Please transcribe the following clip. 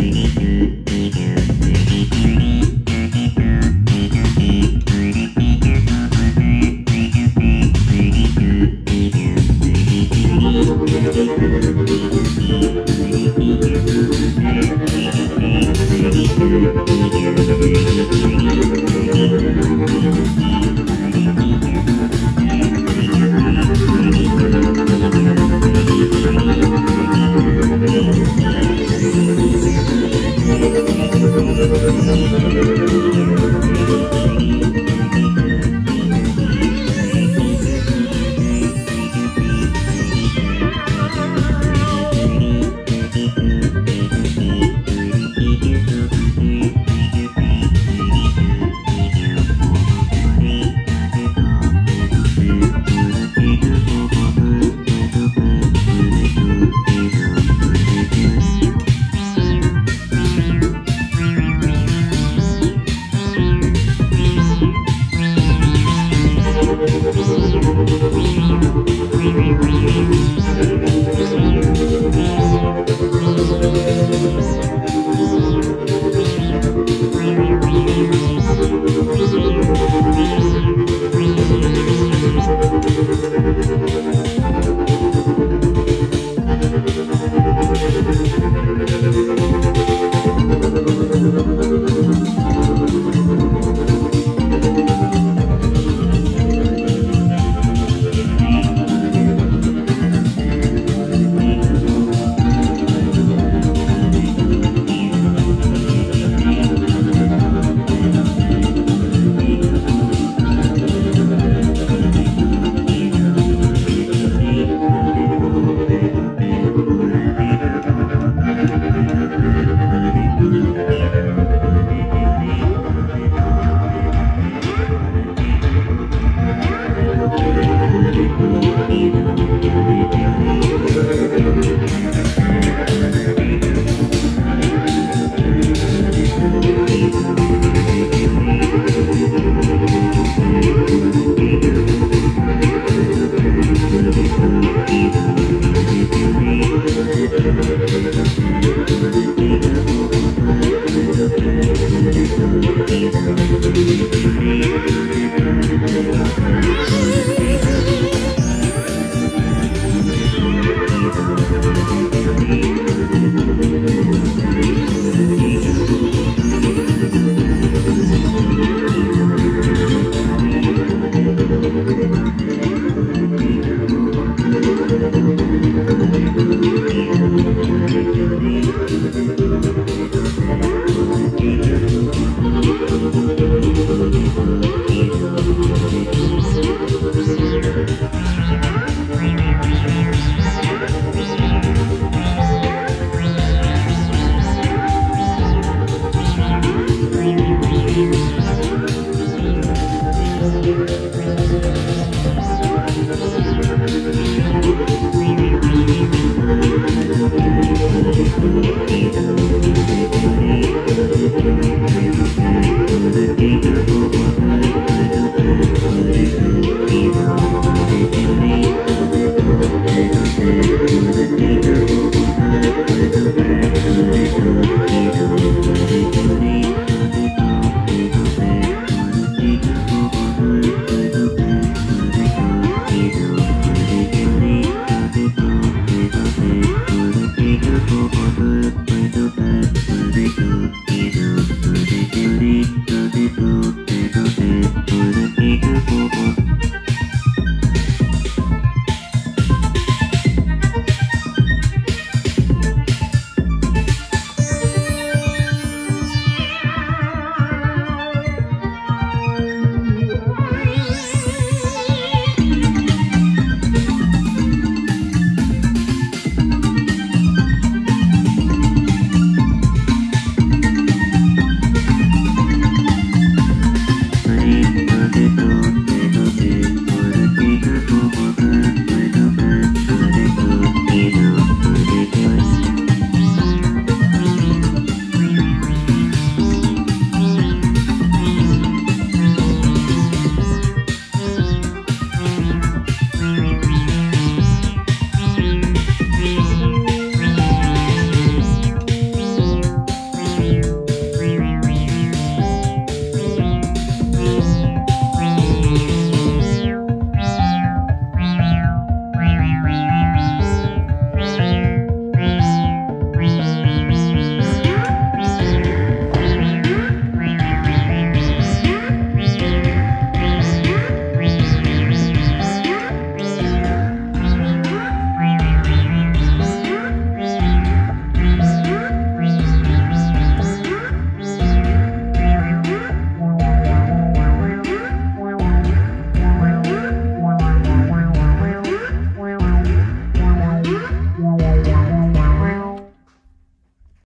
Thank you. Thank